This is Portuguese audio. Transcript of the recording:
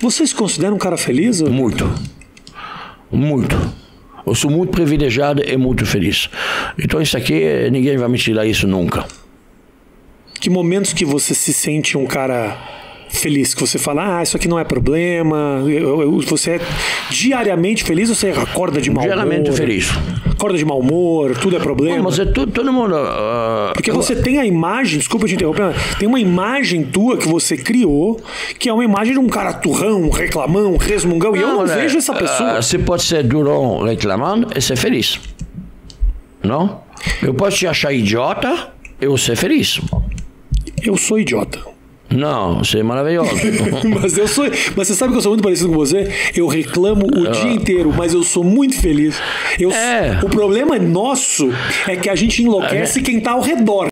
Você se considera um cara feliz? ou- Muito. Muito. Eu sou muito privilegiado e muito feliz. Então isso aqui, ninguém vai me tirar isso nunca. Que momentos que você se sente um cara feliz? Que você fala, ah, isso aqui não é problema. eu- eu- você é diariamente feliz ou você acorda de mau Diariamente humor? feliz. Acorda de mau humor, tudo é problema? Mas é tudo, todo mundo. ah, Porque você tem a imagem, desculpa te interromper, tem uma imagem tua que você criou, que é uma imagem de um cara turrão, reclamão, resmungão, e eu não né, vejo essa pessoa. ah, você pode ser durão reclamando e ser feliz. Não? Eu posso te achar idiota eu ser feliz. Eu sou idiota. Não, você é maravilhoso. mas eu sou. Mas você sabe que eu sou muito parecido com você? Eu reclamo o dia inteiro, mas eu sou muito feliz. Eu, É. O problema nosso é que a gente enlouquece quem tá ao redor.